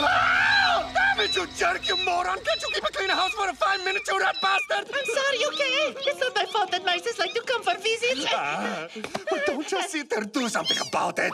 Oh, damn it, you jerk, you moron! Can't you keep a clean house for a five minutes, you rat bastard? I'm sorry, okay? It's not my fault that mice like to come for visits. Ah, but don't just sit there, do something about it.